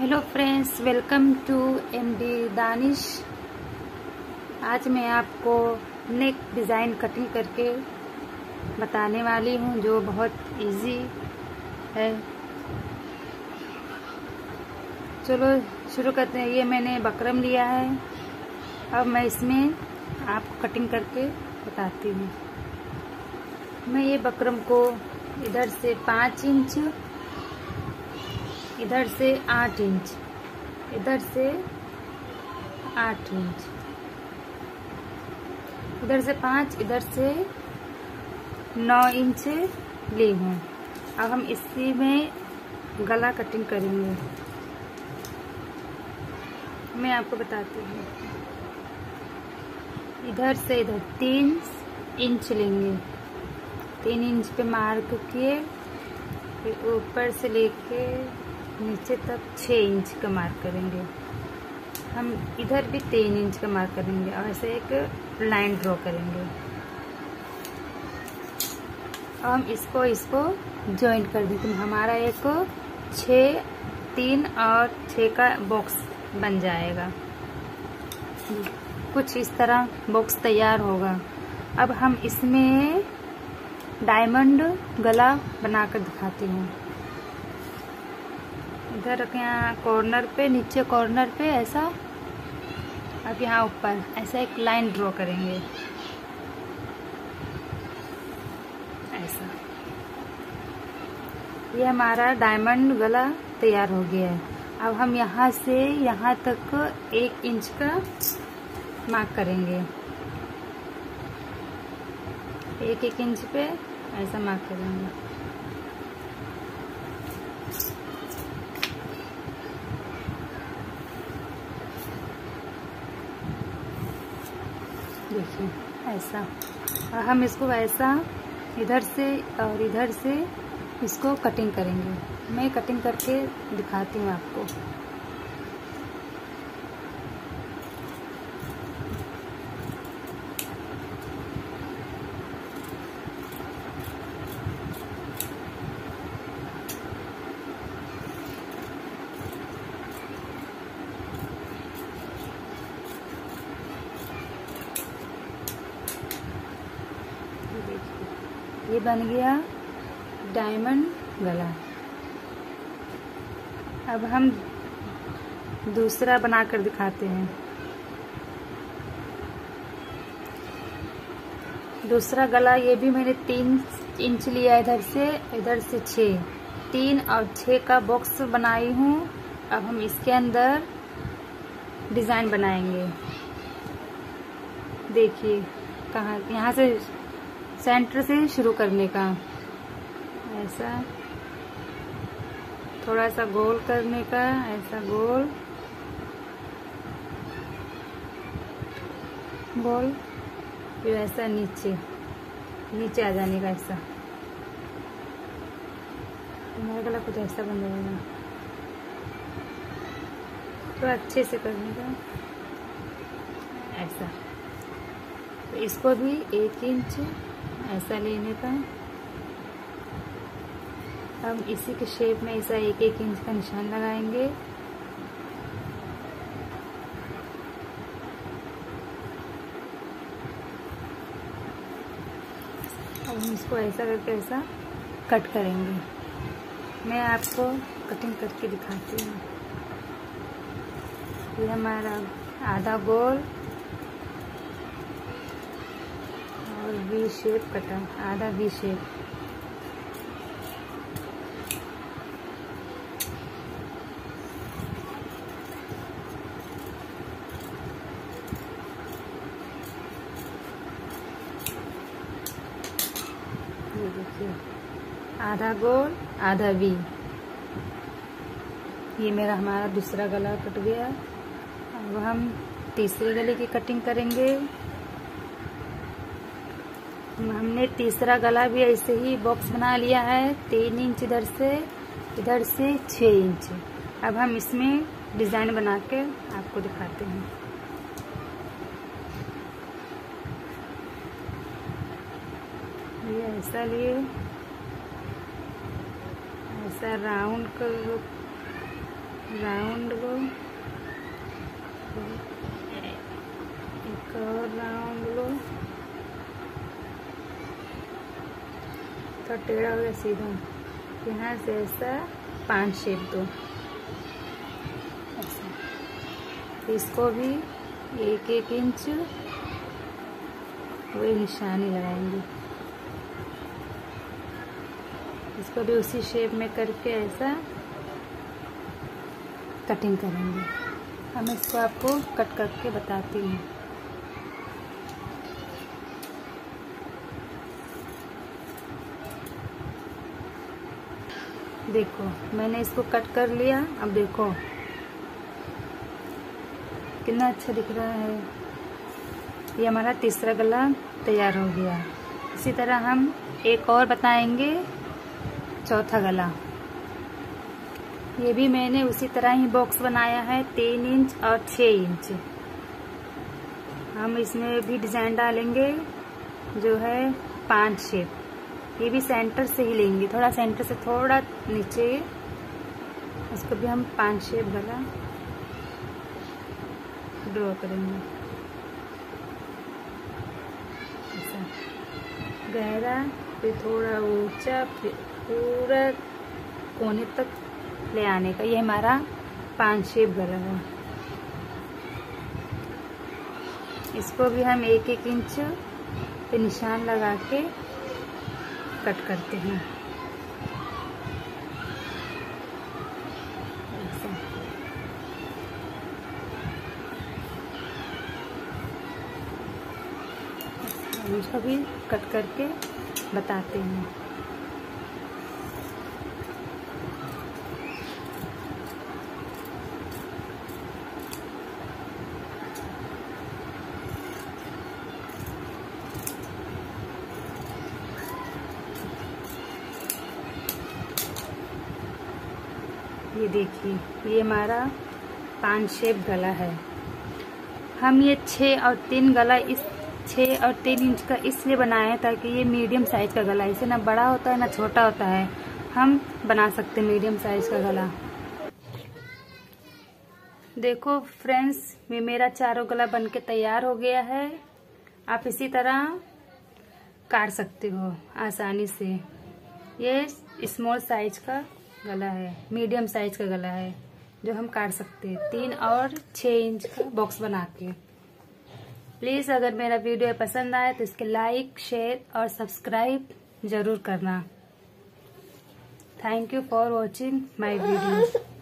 Hello friends welcome to M D Danish आज मैं आपको नेक डिज़ाइन कटिंग करके बताने वाली हूँ, जो बहुत इजी है। चलो, शुरू करते हैं। ये मैंने बकरम लिया है। अब मैं इसमें आपको कटिंग करके बताती हूँ। मैं ये बकरम को इधर से पाँच इंच इधर से आठ इंच। इधर से आठ इंच। इधर से पाँच, इधर से नौ इंच ली हूँ। अब हम इसी में गला कटिंग करेंगे। मैं आपको बताती हूँ। इधर से इधर तीन इंच लेंगे। तीन इंच पे मार्क किए, फिर ऊपर से लेके नीचे तक छः इंच का मार्क करेंगे। हम इधर भी तीन इंच का मार्क करेंगे और ऐसे एक लाइन ड्रॉ करेंगे। और हम इसको इसको ज्वाइंट कर देंगे हमारा एक छ तीन और छ का बॉक्स बन जाएगा। कुछ इस तरह बॉक्स तैयार होगा। अब हम इसमें डायमंड गला बनाकर दिखाती हूँ। इधर यहाँ कॉर्नर पे, नीचे कॉर्नर पे ऐसा। अब यहाँ ऊपर, ऐसा एक लाइन ड्रॉ करेंगे। ऐसा। ये हमारा डायमंड गला तैयार हो गया है। अब हम यहाँ से, यहाँ तक एक इंच का मार्क करेंगे। एक एक इंच पे ऐसा मार्क करेंगे। देखिए ऐसा। और हम इसको ऐसा इधर से और इधर से इसको कटिंग करेंगे। मैं कटिंग करके दिखाती हूँ आपको। ये बन गया डायमंड गला अब हम दूसरा बनाकर दिखाते हैं। दूसरा गला, ये भी मैंने तीन इंच लिया इधर से इधर से छ तीन और छ का बॉक्स बनाई हूँ। अब हम इसके अंदर डिज़ाइन बनाएँगे। देखिए कहाँ, यहाँ से सेंटर से शुरू करने का। ऐसा। थोड़ा सा गोल करने का, ऐसा गोल। गोल। फिर ऐसा नीचे। नीचे आ जाने का ऐसा। मेरा गला कुछ ऐसा बन जाएगा। तो अच्छे से करने का। ऐसा। तो इसको भी एक इंच ऐसा लेने का हम इसी के शेप में ऐसा एक एक इंच का निशान लगाएँगे। अब हम इसको ऐसा करके ऐसा कट करेंगे। मैं आपको कटिंग करके दिखाती हूँ। ये हमारा आधा गोल और वी शेप कटा, आधा वी शेप देखिए, आधा गोल, आधा वी ये मेरा हमारा दूसरा गला कट गया। अब हम तीसरे गले की कटिंग करेंगे। हमने तीसरा गला भी ऐसे ही बॉक्स बना लिया है, तीन इंच इधर से इधर से छ इंच अब हम इसमें डिज़ाइन बना के आपको दिखाते हैं। ये ऐसा लिए, ऐसा राउंड कर राउंड लो एक और राउंड लो। तो टेढ़ा हो गया सीधा। यहाँ से ऐसा पाँच शेप दो। ऐसा इसको भी एक एक इंच वही निशानी लगाएँगे। इसको भी उसी शेप में करके ऐसा कटिंग करेंगे। हम इसको आपको कट करके बताती हूँ। देखो, मैंने इसको कट कर लिया, अब देखो। कितना अच्छा दिख रहा है। ये हमारा तीसरा गला तैयार हो गया। इसी तरह हम एक और बताएँगे, चौथा गला। ये भी मैंने उसी तरह ही बॉक्स बनाया है, तीन इंच और छ इंच हम इसमें भी डिज़ाइन डालेंगे, जो है पाँच शेप ये भी सेंटर से ही लेंगे। थोड़ा सेंटर से थोड़ा नीचे। उसको भी हम पाँच शेप गला ड्रॉ करेंगे। गहरा, फिर थोड़ा ऊँचा, फिर पूरा कोने तक ले आने का। ये हमारा पाँच शेप गला है इसको भी हम एक एक इंच पे निशान लगा के कट करते हैं। इसको भी कट करके बताते हैं। ये देखिए ये हमारा पान शेप गला है। हम ये छः और तीन गला इस छः और तीन इंच का इसलिए बनाए हैं ताकि ये मीडियम साइज़ का गला इसे ना बड़ा होता है, ना छोटा होता है। हम बना सकते हैं मीडियम साइज़ का गला। देखो फ्रेंड्स ये मेरा चारों गला बन के तैयार हो गया है। आप इसी तरह काट सकते हो आसानी से। ये स्मॉल साइज़ का गला है मीडियम साइज़ का गला है, जो हम काट सकते हैं। तीन और छः इंच का बॉक्स बना के। प्लीज़ अगर मेरा वीडियो पसंद आए तो इसके लाइक शेयर और सब्सक्राइब ज़रूर करना। Thank you for watching my video